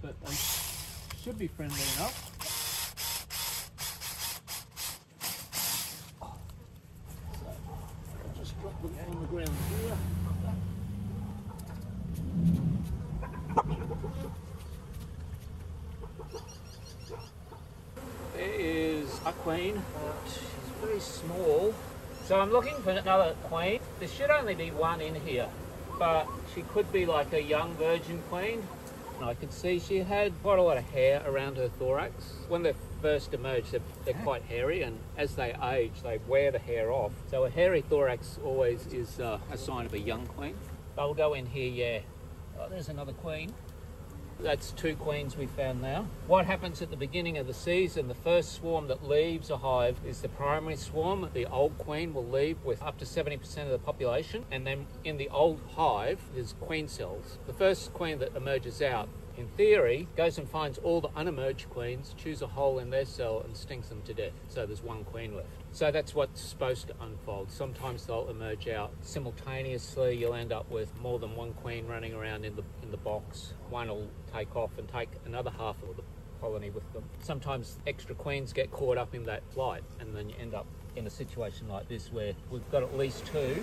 but they should be friendly enough. Just drop them on the ground here. There is a queen. But she's very small. So I'm looking for another queen. There should only be one in here, but she could be like a young virgin queen. And I could see she had quite a lot of hair around her thorax. When they first emerge, they're, they're quite hairy, and as they age, they wear the hair off. So a hairy thorax always is uh, a sign of a young queen. They'll go in here, yeah. Oh, there's another queen. That's two queens we found now. What happens at the beginning of the season, the first swarm that leaves a hive is the primary swarm. The old queen will leave with up to 70% of the population. And then in the old hive, there's queen cells. The first queen that emerges out, in theory, goes and finds all the unemerged queens, chews a hole in their cell and stings them to death. So there's one queen left. So that's what's supposed to unfold. Sometimes they'll emerge out simultaneously. You'll end up with more than one queen running around in the in the box. One will take off and take another half of the colony with them. Sometimes extra queens get caught up in that flight, and then you end up in a situation like this where we've got at least two.